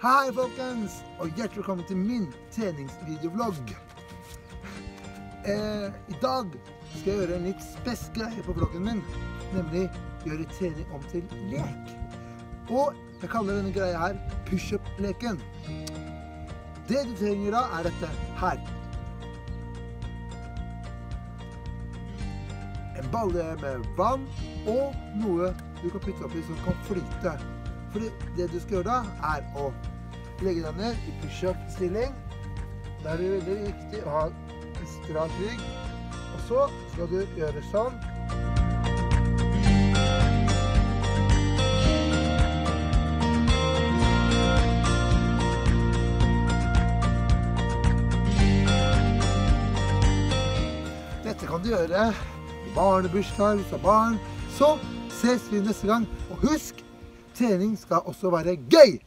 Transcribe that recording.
Hei, folkens, og hjertelig velkommen til min treningsvideovlogg. Eh, I dag skal jeg gjøre en litt spes greie på vloggen min, nemlig gjøre trening om til lek. Og jeg kaller denne greia her push-up-leken. Det du trenger da, er dette her. En balle med vann og noe du kan putte oppi som kan flyte. Fordi det du skal gjøre da, er å legge deg ned i push-up-stilling. Da er det veldig viktig å ha en strak rygg. Og så skal du gjøre sånn. Dette kan du gjøre i barnebursdager hvis du har barn. Så ses vi neste gang. Og husk, trening skal også være gøy!